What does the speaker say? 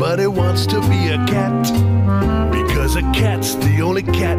But Everybody wants to be a cat because a cat's the only cat.